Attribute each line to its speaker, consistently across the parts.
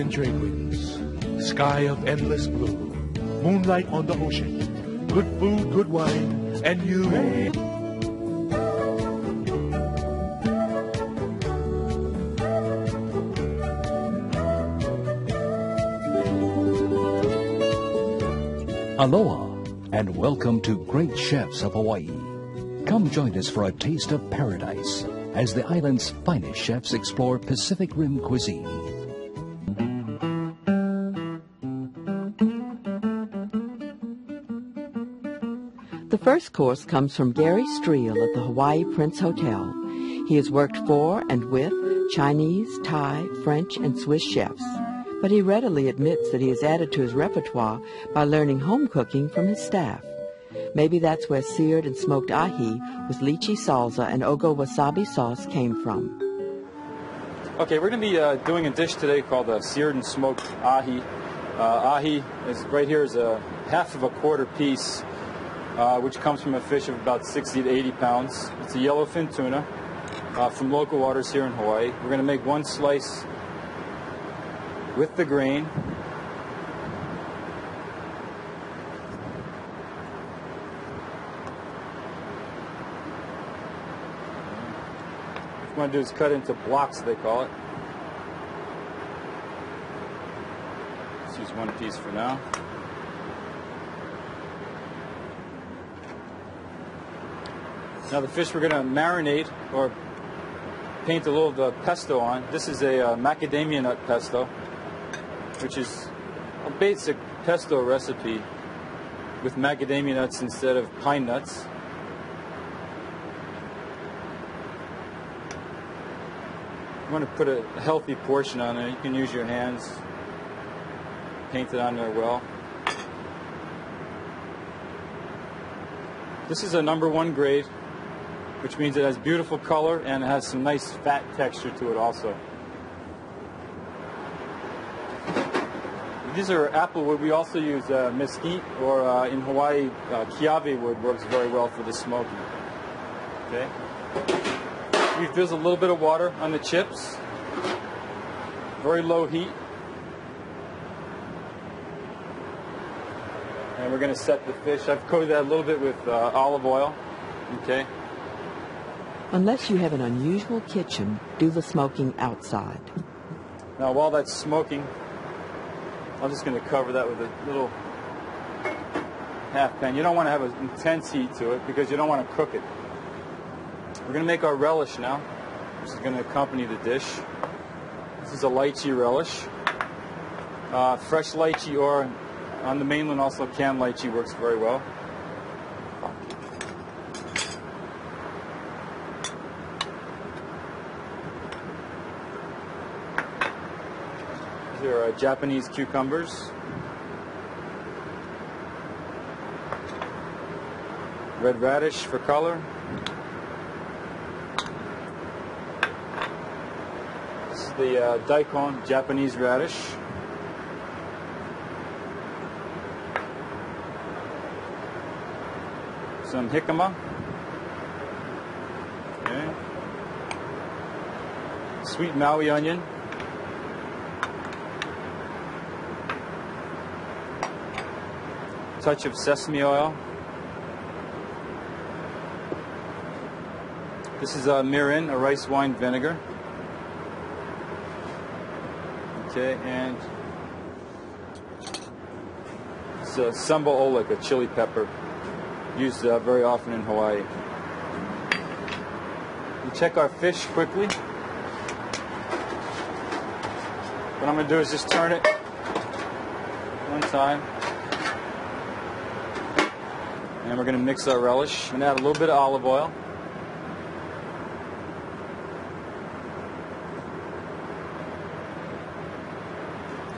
Speaker 1: Hawaiian trade winds, sky of endless blue, moonlight on the ocean, good food, good wine, and you.
Speaker 2: Aloha, and welcome to Great Chefs of Hawaii. Come join us for a taste of paradise as the island's finest chefs explore Pacific Rim cuisine.
Speaker 3: First course comes from Gary Strehl at the Hawaii Prince Hotel. He has worked for and with Chinese, Thai, French, and Swiss chefs, but he readily admits that he has added to his repertoire by learning home cooking from his staff. Maybe that's where seared and smoked ahi with lychee salsa and ogo wasabi sauce came from.
Speaker 4: Okay, we're going to be uh, doing a dish today called uh, seared and smoked ahi. Uh, ahi is right here is a half of a quarter piece, uh, which comes from a fish of about 60 to 80 pounds. It's a yellowfin tuna uh, from local waters here in Hawaii. We're going to make one slice with the grain. What you want to do is cut into blocks, they call it. Let's use one piece for now. Now the fish we're going to marinate or paint a little of the pesto on. This is a uh, macadamia nut pesto, which is a basic pesto recipe with macadamia nuts instead of pine nuts. You want to put a healthy portion on there. You can use your hands, paint it on there well. This is a number one grade, which means it has beautiful color and it has some nice fat texture to it also. These are apple wood. We also use uh, mesquite, or uh, in Hawaii, uh, kiawe wood works very well for the smoking. Okay. We've drizzled a little bit of water on the chips. Very low heat. And we're going to set the fish. I've coated that a little bit with uh, olive oil. Okay.
Speaker 3: Unless you have an unusual kitchen, do the smoking outside.
Speaker 4: Now, while that's smoking, I'm just going to cover that with a little half pan. You don't want to have an intense heat to it because you don't want to cook it. We're going to make our relish now, which is going to accompany the dish. This is a lychee relish. Uh, fresh lychee or on the mainland also canned lychee works very well. Are uh, Japanese cucumbers. Red radish for color. This is the uh, daikon, Japanese radish. Some jicama. Okay. Sweet Maui onion. Touch of sesame oil. This is a mirin, a rice wine vinegar. Okay, and it's a sambal oelek, a chili pepper, used uh, very often in Hawaii. We check our fish quickly. What I'm going to do is just turn it one time. And we're going to mix our relish and add a little bit of olive oil.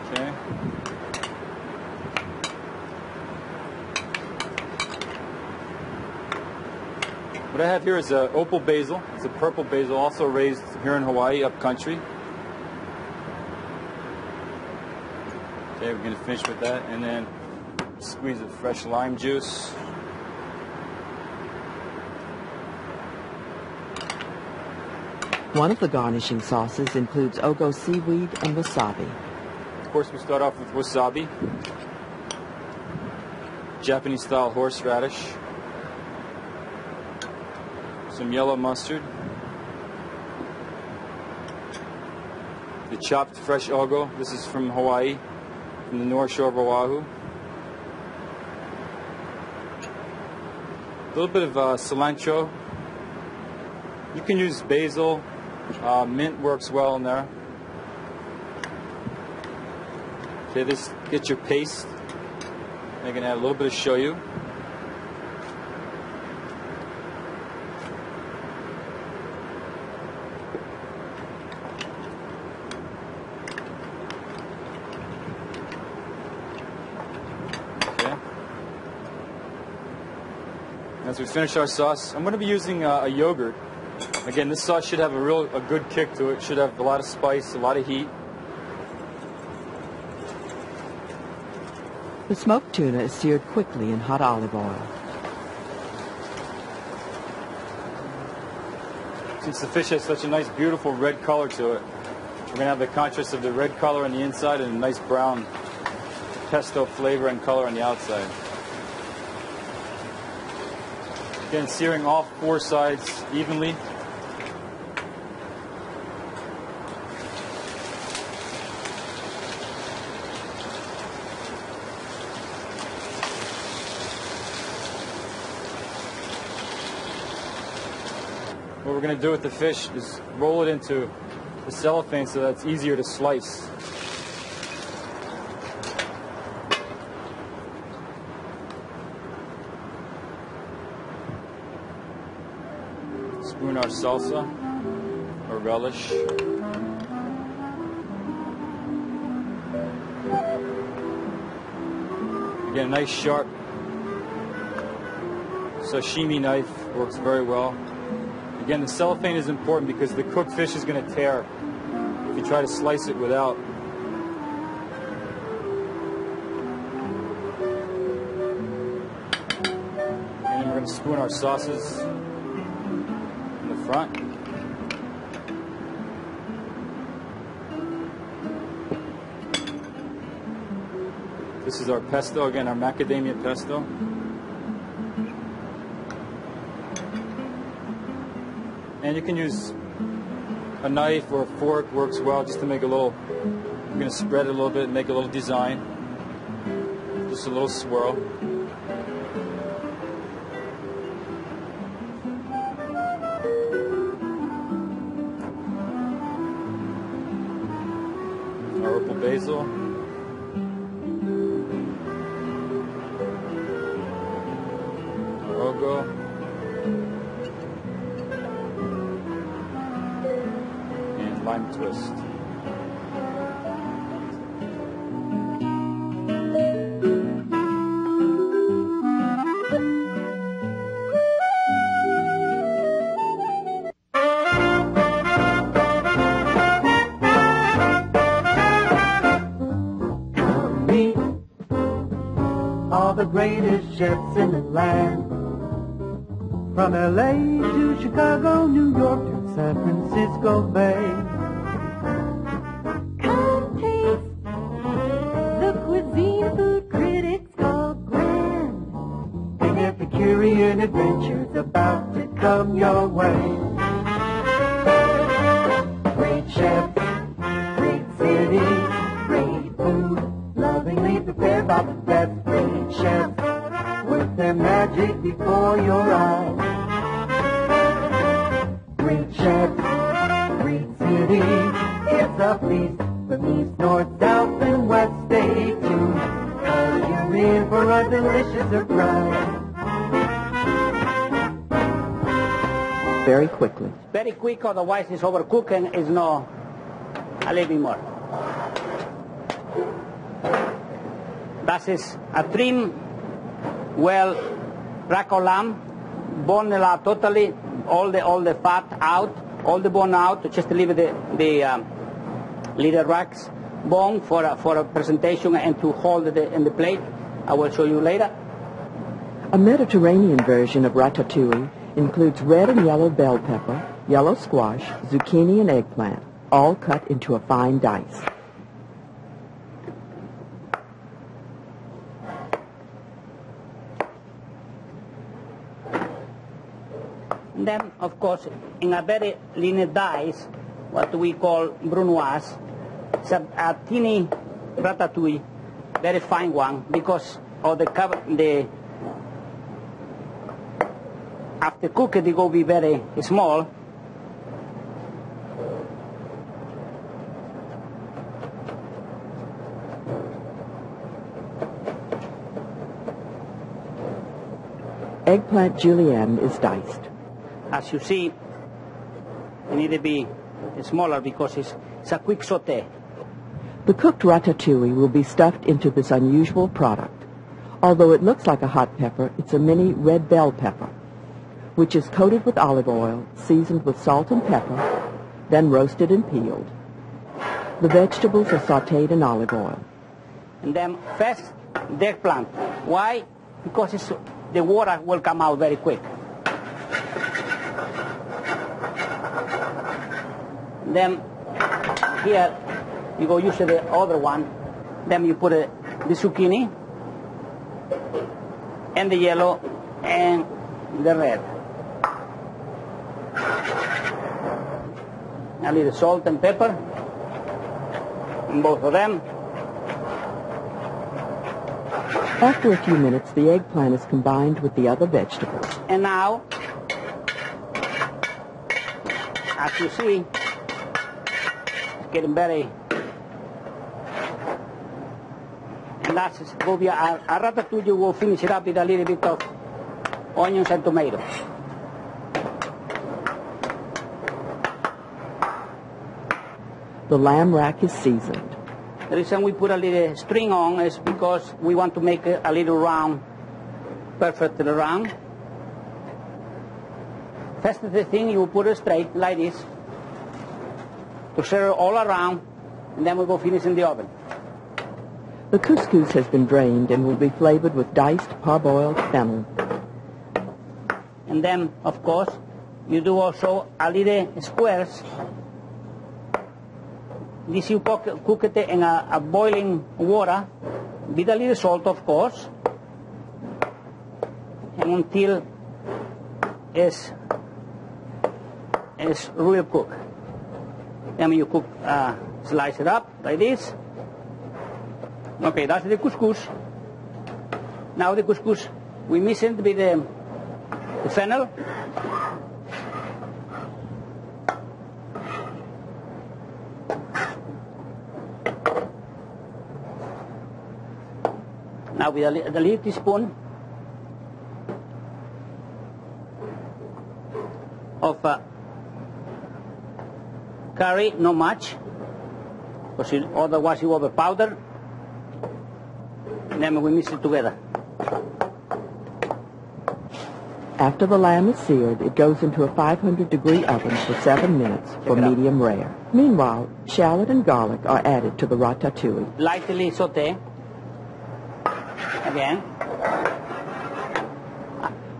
Speaker 4: Okay. What I have here is a opal basil. It's a purple basil, also raised here in Hawaii, up country. Okay, we're going to finish with that, and then squeeze of fresh lime juice.
Speaker 3: One of the garnishing sauces includes ogo seaweed and wasabi.
Speaker 4: Of course, we start off with wasabi, Japanese-style horseradish, some yellow mustard, the chopped fresh ogo. This is from Hawaii, from the North Shore of Oahu. A little bit of uh, cilantro. You can use basil. Uh, mint works well in there. Okay, this get your paste. I'm gonna add a little bit of shoyu. Okay. As we finish our sauce, I'm going to be using uh, a yogurt. Again, this sauce should have a real a good kick to it. Should have a lot of spice, a lot of heat.
Speaker 3: The smoked tuna is seared quickly in hot olive oil.
Speaker 4: Since the fish has such a nice, beautiful red color to it, we're going to have the contrast of the red color on the inside and a nice brown pesto flavor and color on the outside. Again, searing all four sides evenly. Going to do with the fish is roll it into the cellophane so that it's easier to slice. Spoon our salsa or relish. Again, a nice sharp sashimi knife works very well. Again, the cellophane is important because the cooked fish is going to tear if you try to slice it without. And then we're going to spoon our sauces in the front. This is our pesto, again, our macadamia pesto. And you can use a knife or a fork works well just to make a little, I'm going to spread it a little bit and make a little design. Just a little swirl. Purple basil. Ogo. Twist.
Speaker 5: all the greatest chefs in the land. From LA to Chicago, New York to San Francisco Bay. Adventure's about to come your way. Great chefs, great city, great food, lovingly prepared by the best great chefs. With their magic before your eyes. Great chefs, great city, it's a feast from east, north,
Speaker 3: Very quickly.
Speaker 6: very quick, otherwise it's overcooked and it's no, a little bit more. That is a trim, well, rack of lamb, bone out totally, all the all the fat out, all the bone out, just to leave the the um, little racks bone for a, for a presentation and to hold it in the plate. I will show you later.
Speaker 3: A Mediterranean version of ratatouille includes red and yellow bell pepper, yellow squash, zucchini, and eggplant, all cut into a fine dice.
Speaker 6: Then, of course, in a very lean dice, what we call brunoise, it's a, a, tiny ratatouille, very fine one, because of the, the after cook it, it will be very small.
Speaker 3: Eggplant julienne is diced.
Speaker 6: As you see, it need to be smaller because it's, it's a quick saute.
Speaker 3: The cooked ratatouille will be stuffed into this unusual product. Although it looks like a hot pepper, it's a mini red bell pepper, which is coated with olive oil, seasoned with salt and pepper, then roasted and peeled. The vegetables are sautéed in olive oil.
Speaker 6: And then first, the eggplant. Why? Because the water will come out very quick. Then here you go use the other one. Then you put uh, the zucchini and the yellow and the red. A little salt and pepper both of them.
Speaker 3: After a few minutes, the eggplant is combined with the other vegetables.
Speaker 6: And now, as you see, it's getting very. And that's will be a, a ratatouille. We'll finish it up with a little bit of onions and tomatoes.
Speaker 3: The lamb rack is seasoned.
Speaker 6: The reason we put a little string on is because we want to make it a little round, perfectly round. First the thing you put it straight like this to serve all around, and then we go finish in the oven.
Speaker 3: The couscous has been drained and will be flavored with diced parboiled fennel.
Speaker 6: And then, of course, you do also a little squares. This you cook, cook it in a, a boiling water with a little salt, of course, and until it's, it's really cooked. Then you cook, uh, slice it up like this. Okay, that's the couscous. Now the couscous, we mix it with the, the fennel. Now with a, the little teaspoon of uh, curry, not much, because it, otherwise you over powder. And then we mix it together.
Speaker 3: After the lamb is seared, it goes into a 500 degree oven for seven minutes for medium rare. Meanwhile, shallot and garlic are added to the ratatouille.
Speaker 6: lightly saute. Again.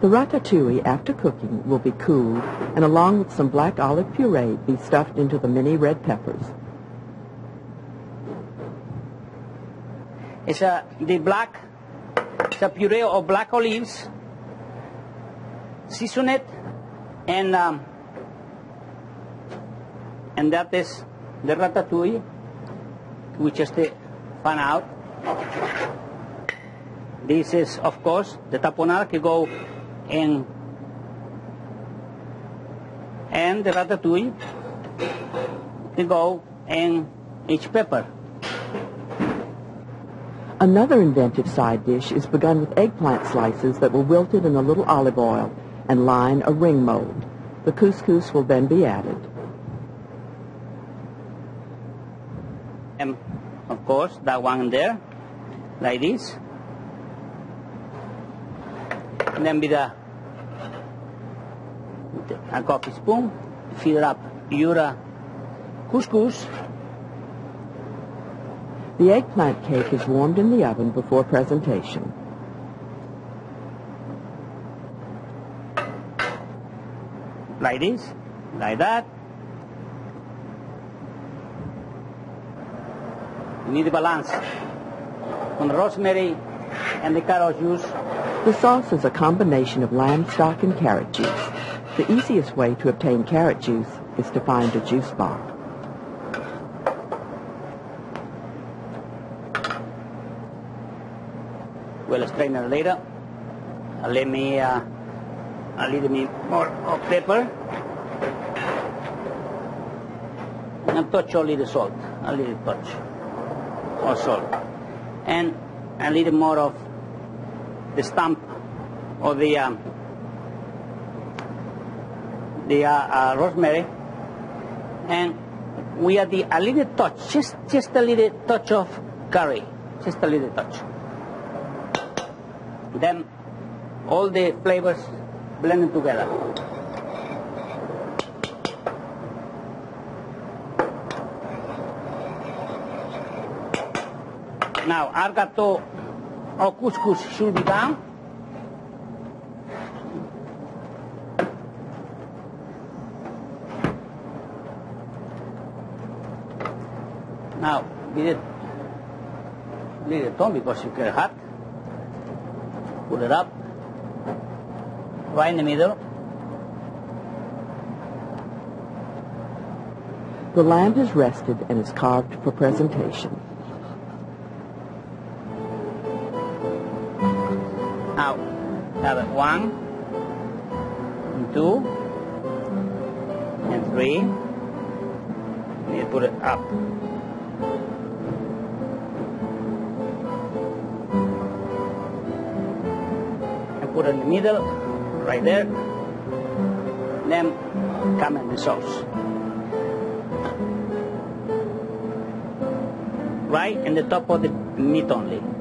Speaker 3: The ratatouille, after cooking, will be cooled and along with some black olive puree be stuffed into the mini red peppers.
Speaker 6: It's a, the black, it's a puree of black olives, season it, and, um, and that is the ratatouille, we just uh, found out. This is, of course, the tapenade que go in, and the ratatouille to go in each pepper.
Speaker 3: Another inventive side dish is begun with eggplant slices that were wilted in a little olive oil and line a ring mold. The couscous will then be added.
Speaker 6: And of course, that one there, like this. And then with a, with a coffee spoon, fill up your couscous.
Speaker 3: The eggplant cake is warmed in the oven before presentation.
Speaker 6: like this, like that. You need balance on the rosemary and the carrot juice.
Speaker 3: The sauce is a combination of lamb stock and carrot juice. The easiest way to obtain carrot juice is to find a juice bar.
Speaker 6: We'll strain it later. Let me uh, a little bit more of pepper. And a touch a little salt, a little touch of salt. And a little more of the stump of the um, the uh, uh, rosemary. And we add the, a little touch, just, just a little touch of curry, just a little touch. Then all the flavors blended together. Now, argato or couscous should be down. Now, leave it, it on because you get hot. Put it up, right in the middle.
Speaker 3: The lamb is rested and is carved for presentation.
Speaker 6: Have it one, and two, and three. And You put it up. And put it in the middle, right there. Then come in the sauce. Right in the top of the meat only.